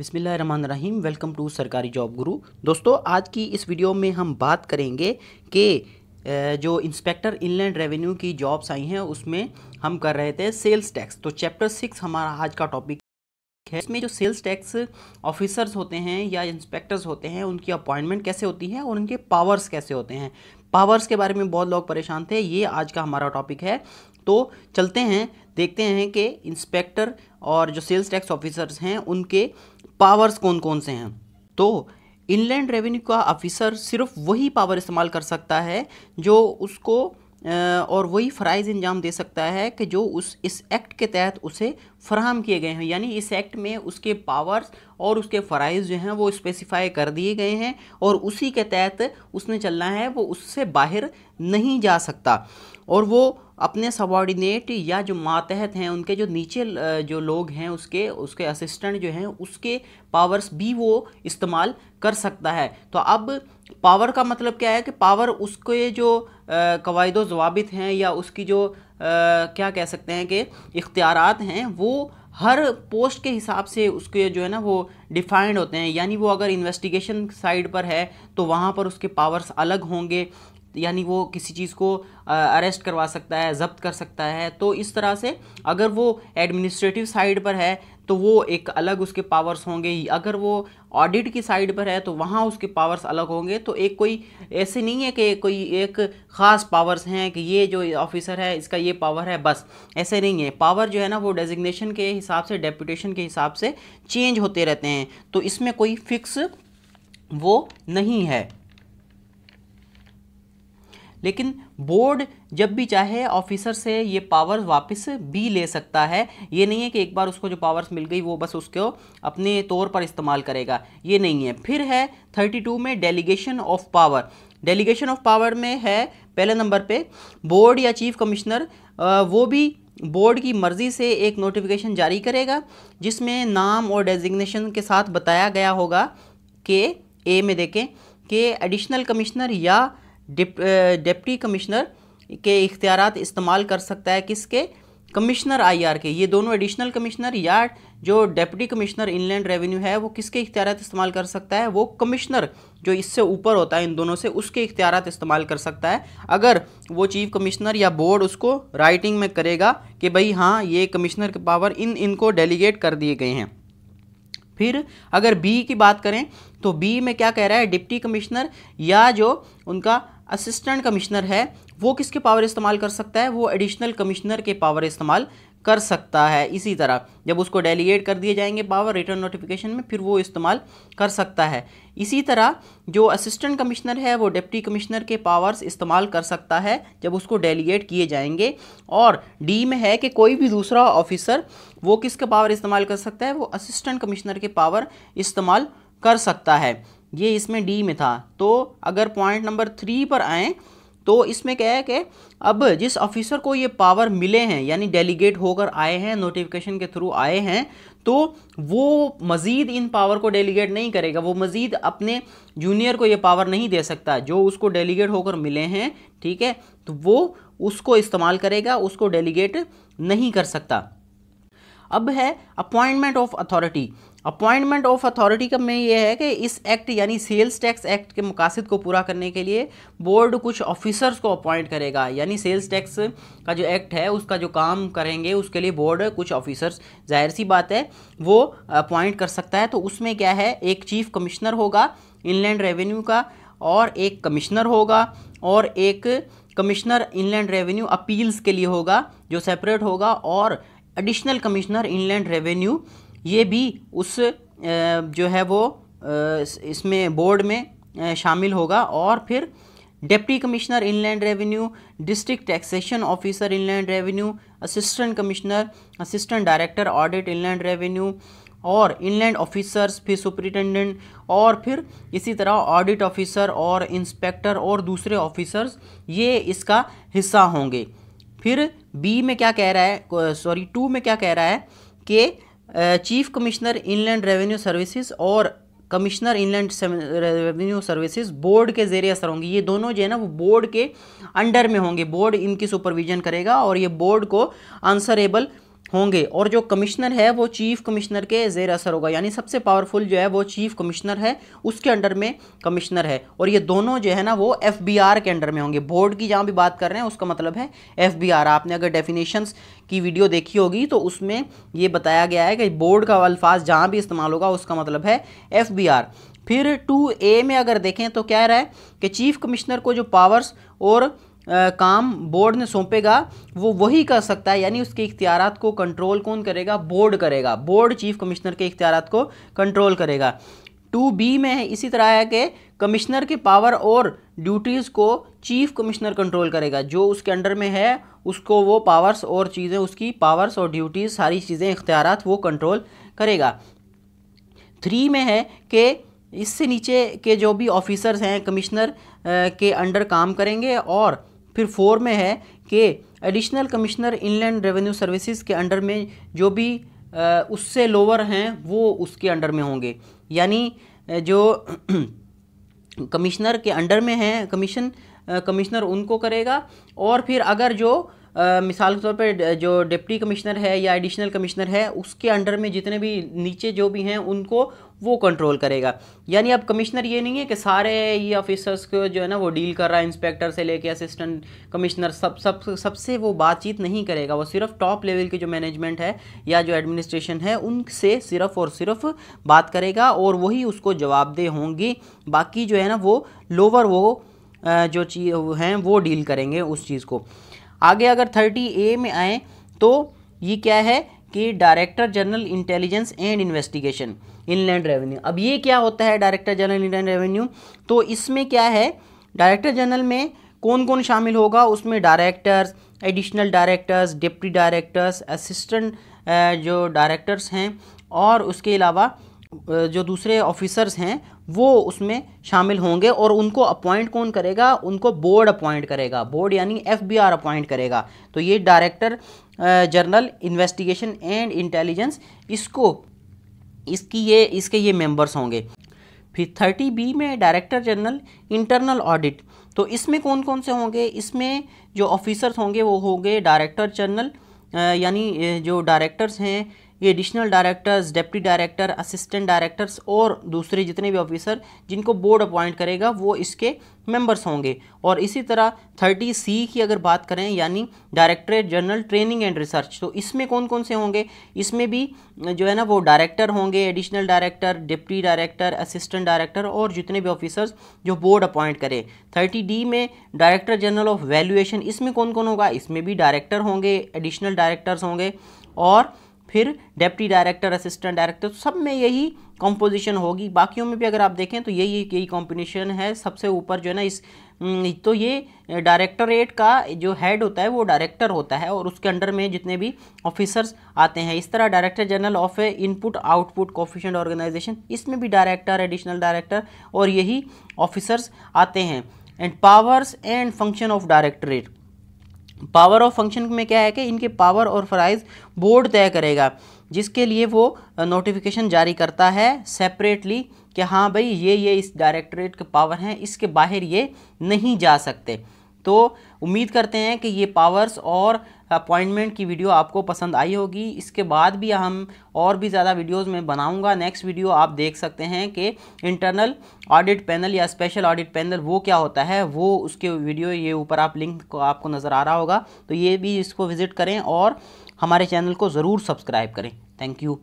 बिसमीम welcome to सरकारी job गुरु। दोस्तों, आज की इस वीडियो में हम बात करेंगे कि जो इंस्पेक्टर इनलैंड रेवेन्यू की जॉब्स आई हैं, उसमें हम कर रहे थे सेल्स टैक्स। तो चैप्टर सिक्स हमारा आज का टॉपिक है। इसमें जो सेल्स टैक्स ऑफिसर्स होते हैं या इंस्पेक्टर्स होते हैं, उनकी अपॉइंटमेंट कैसे होती है और उनके पावर्स कैसे होते हैं। पावर्स के बारे में बहुत लोग परेशान थे, ये आज का हमारा टॉपिक है। तो चलते हैं, देखते हैं कि इंस्पेक्टर और जो सेल्स टैक्स ऑफिसर्स हैं, उनके पावर्स कौन कौन से हैं? तो इनलैंड रेवेन्यू का ऑफिसर सिर्फ़ वही पावर इस्तेमाल कर सकता है, जो उसको और वही फ़राइज़ इंजाम दे सकता है कि जो उस, इस एक्ट के तहत उसे फराहम किए गए हैं। यानी इस एक्ट में उसके पावर्स और उसके फ़राइज़ जो हैं वो स्पेसिफाई कर दिए गए हैं और उसी के तहत उसने चलना है, वो उससे बाहर नहीं जा सकता। और वो अपने सबॉर्डिनेट या जो मातहत हैं उनके जो नीचे जो लोग हैं उसके उसके असिस्टेंट जो हैं उसके पावर्स भी वो इस्तेमाल कर सकता है। तो अब पावर का मतलब क्या है कि पावर उसके जो कवायद जवाबित हैं या उसकी जो आ, क्या कह सकते हैं कि इख्तियारात हैं वो हर पोस्ट के हिसाब से उसके जो है ना वो डिफाइंड होते हैं। यानी वो अगर इन्वेस्टिगेशन साइड पर है तो वहाँ पर उसके पावर्स अलग होंगे। यानी वो किसी चीज़ को अरेस्ट करवा सकता है, जब्त कर सकता है तो इस तरह से अगर वो एडमिनिस्ट्रेटिव साइड पर है तो वो एक अलग उसके पावर्स होंगे। अगर वो ऑडिट की साइड पर है तो वहाँ उसके पावर्स अलग होंगे। तो एक कोई, ऐसे नहीं है कि कोई एक ख़ास पावर्स हैं कि ये जो ऑफिसर है, इसका ये पावर है, बस। ऐसे नहीं है। पावर जो है ना, वो डेजिग्नेशन के हिसाब से डेपुटेशन के हिसाब से चेंज होते रहते हैं। तो इसमें कोई फिक्स वो नहीं है। लेकिन बोर्ड जब भी चाहे ऑफिसर से ये पावर्स वापस भी ले सकता है। ये नहीं है कि एक बार उसको जो पावर्स मिल गई, वो बस उसको अपने तौर पर इस्तेमाल करेगा। ये नहीं है। फिर है 32 में delegation of power delegation of power में है पहले नंबर पे बोर्ड या चीफ कमिश्नर वो भी बोर्ड की मर्ज़ी से एक नोटिफिकेशन जारी करेगा, जिसमें नाम और डेजिग्नेशन के साथ बताया गया होगा कि ए में देखें कि एडिशनल कमिश्नर या डिप डिप्टी कमिश्नर के इख्तियार इस्तेमाल कर सकता है किसके? कमिश्नर आईआर के। ये दोनों एडिशनल कमिश्नर या जो डेप्टी कमिश्नर इनलैंड रेवेन्यू है, वो किसके इख्तियार इस्तेमाल कर सकता है? वो कमिश्नर जो इससे ऊपर होता है इन दोनों से, उसके इख्तियार इस्तेमाल कर सकता है। अगर वो चीफ कमिश्नर या बोर्ड उसको राइटिंग में करेगा कि भाई हाँ ये कमिश्नर के पावर इन, इनको डेलीगेट कर दिए गए हैं। फिर अगर बी की बात करें तो बी में क्या कह रहा है? डिप्टी कमिश्नर या जो उनका असिस्टेंट कमिश्नर है, वो किसके पावर इस्तेमाल कर सकता है? वो एडिशनल कमिश्नर के पावर इस्तेमाल कर सकता है। इसी तरह, जब उसको डेलीगेट कर दिए जाएँगे पावर रिटर्न नोटिफिकेशन में, फिर वो इस्तेमाल कर सकता है। इसी तरह, जो असिस्टेंट कमिश्नर है, वो डिप्टी कमिश्नर के पावर्स इस्तेमाल कर सकता है, जब उसको डेलीगेट किए जाएँगे। और डी में है कि कोई भी दूसरा ऑफिसर वो किसके पावर इस्तेमाल कर सकता है? वो असिस्टेंट कमिश्नर के पावर इस्तेमाल कर सकता है। ये इसमें डी में था। तो अगर पॉइंट नंबर थ्री पर आएँ तो इसमें क्या है कि अब जिस ऑफिसर को ये पावर मिले हैं, यानी डेलीगेट होकर आए हैं नोटिफिकेशन के थ्रू आए हैं तो वो मज़ीद इन पावर को डेलीगेट नहीं करेगा। वो मज़ीद अपने जूनियर को ये पावर नहीं दे सकता। जो उसको डेलीगेट होकर मिले हैं, ठीक है तो वो उसको इस्तेमाल करेगा, उसको डेलीगेट नहीं कर सकता। अब है appointment of authority appointment of authority का में ये है कि इस एक्ट यानी सेल्स टैक्स एक्ट के मकासद को पूरा करने के लिए बोर्ड कुछ ऑफिसर्स को अपॉइंट करेगा। यानी सेल्स टैक्स का जो एक्ट है, उसका जो काम करेंगे, उसके लिए बोर्ड कुछ ऑफिसर्स ज़ाहिर सी बात है, वो अपॉइंट कर सकता है। तो उसमें क्या है, एक चीफ कमिश्नर होगा इनलैंड रेवेन्यू का, और एक कमिश्नर होगा, और एक कमिश्नर इनलैंड रेवेन्यू अपील्स के लिए होगा, जो सेपरेट होगा, और एडिशनल कमिश्नर इनलैंड रेवेन्यू ये भी उस जो है वो इसमें बोर्ड में शामिल होगा। और फिर deputy commissioner inland revenue, district taxation officer inland revenue, assistant commissioner, assistant director, audit inland revenue, और इनलैंड ऑफिसर्स, फिर सुपरिटेंडेंट, और फिर इसी तरह ऑडिट ऑफिसर और इंस्पेक्टर और दूसरे ऑफिसर्स, ये इसका हिस्सा होंगे। फिर बी में क्या कह रहा है सॉरी, टू में क्या कह रहा है कि chief commissioner inland revenue services और commissioner inland revenue services board के जेर असर होंगे। ये दोनों जो है ना, वो बोर्ड के अंडर में होंगे। बोर्ड इनकी सुपरविजन करेगा और ये बोर्ड को आंसरेबल होंगे। और जो कमिश्नर है, वो चीफ कमिश्नर के जेर असर होगा। यानी सबसे पावरफुल जो है, वो चीफ कमिश्नर है, उसके अंडर में कमिश्नर है। और ये दोनों जो है ना, वो एफबीआर के अंडर में होंगे। बोर्ड की जहाँ भी बात कर रहे हैं, उसका मतलब है एफबीआर। आपने अगर डेफिनेशंस की वीडियो देखी होगी तो उसमें ये बताया गया है कि बोर्ड का अल्फाज जहाँ भी इस्तेमाल होगा, उसका मतलब है एफबीआर। फिर टू ए में अगर देखें तो क्या रहा है कि चीफ कमिश्नर को जो पावर्स और काम बोर्ड ने सौंपेगा, वो वही कर सकता है, यानी उसके इख्तियार को कंट्रोल कौन करेगा? बोर्ड करेगा। बोर्ड चीफ कमिश्नर के इख्तियार को कंट्रोल करेगा। टू बी में है, इसी तरह है कि कमिश्नर के पावर और ड्यूटीज़ को चीफ कमिश्नर कंट्रोल करेगा। जो उसके अंडर में है, उसको वो पावर्स और चीज़ें, उसकी पावर्स और ड्यूटीज़ सारी चीज़ें इख्तियार वो कंट्रोल करेगा। थ्री में है कि इससे नीचे के जो भी ऑफिसर्स हैं कमिश्नर के अंडर काम करेंगे और फिर फोर में है कि additional commissioner inland revenue services के अंडर में जो भी उससे लोअर हैं, वो उसके अंडर में होंगे। यानी जो कमिश्नर के अंडर में हैं कमीशन कमिश्नर उनको करेगा। और फिर अगर जो मिसाल के तौर पर जो डिप्टी कमिश्नर है या एडिशनल कमिश्नर है, उसके अंडर में जितने भी नीचे जो भी हैं, उनको वो कंट्रोल करेगा। यानी अब कमिश्नर ये नहीं है कि सारे ये ऑफिसर्स को जो है ना, वो डील कर रहा है इंस्पेक्टर से लेके असिस्टेंट कमिश्नर सब सब, सबसे वो बातचीत नहीं करेगा। वो सिर्फ़ टॉप लेवल की जो मैनेजमेंट है या जो एडमिनिस्ट्रेशन है, उनसे सिर्फ़ और सिर्फ़ बात करेगा और वही उसको जवाबदेह होंगी। बाकी जो है ना, वो लोअर वो जो चीज़ हैं, वो डील करेंगे उस चीज़ को। आगे अगर थर्टी ए में आए तो ये क्या है कि director general intelligence and investigation inland revenue अब ये क्या होता है डायरेक्टर जनरल इनलैंड रेवेन्यू तो इसमें क्या है? डायरेक्टर जनरल में कौन कौन शामिल होगा? उसमें directors additional directors deputy directors assistant जो डायरेक्टर्स हैं, और उसके अलावा जो दूसरे ऑफिसर्स हैं, वो उसमें शामिल होंगे और उनको अपॉइंट कौन करेगा? उनको बोर्ड अपॉइंट करेगा। बोर्ड यानी एफ़ बी आर अपॉइंट करेगा। तो ये director general investigation and intelligence इसको, इसकी ये, इसके ये मेंबर्स होंगे। फिर थर्टी बी में डायरेक्टर जनरल इंटरनल ऑडिट तो इसमें कौन कौन से होंगे? इसमें जो ऑफिसर्स होंगे, वो होंगे डायरेक्टर जनरल यानी जो डायरेक्टर्स हैं ये additional directors deputy director assistant directors और दूसरे जितने भी ऑफिसर जिनको बोर्ड अपॉइंट करेगा, वो इसके मेंबर्स होंगे। और इसी तरह थर्टी सी की अगर बात करें, यानी directorate general training and research तो इसमें कौन कौन से होंगे? इसमें भी जो है ना, वो डायरेक्टर होंगे additional director deputy director assistant director और जितने भी ऑफिसर्स जो बोर्ड अपॉइंट करें। थर्टी डी में डायरेक्टर जनरल ऑफ़ वैल्यूएशन इसमें कौन कौन होगा? इसमें भी डायरेक्टर होंगे एडिशनल डायरेक्टर्स होंगे और फिर डेप्टी डायरेक्टर असिस्टेंट डायरेक्टर सब में यही कॉम्पोजिशन होगी। बाकियों में भी अगर आप देखें तो यही यही कॉम्बिनेशन है। सबसे ऊपर जो है ना इस तो ये डायरेक्टरेट का जो हेड होता है वो डायरेक्टर होता है और उसके अंडर में जितने भी ऑफिसर्स आते हैं, इस तरह director general of A input output coefficient organisation इसमें भी डायरेक्टर एडिशनल डायरेक्टर और यही ऑफिसर्स आते हैं। And powers and function of directorate power of function में क्या है कि इनके पावर और फ्राइज बोर्ड तय करेगा, जिसके लिए वो नोटिफिकेशन जारी करता है सेपरेटली कि हाँ भाई ये ये इस डायरेक्टरेट के पावर हैं, इसके बाहर ये नहीं जा सकते। तो उम्मीद करते हैं कि ये पावर्स और अपॉइंटमेंट की वीडियो आपको पसंद आई होगी। इसके बाद भी हम और भी ज़्यादा वीडियोस में बनाऊँगा। नेक्स्ट वीडियो आप देख सकते हैं कि इंटरनल ऑडिट पैनल या स्पेशल ऑडिट पैनल वो क्या होता है, वो उसके वीडियो ये ऊपर आप लिंक को आपको नज़र आ रहा होगा। तो ये भी इसको विज़िट करें और हमारे चैनल को ज़रूर सब्सक्राइब करें। Thank you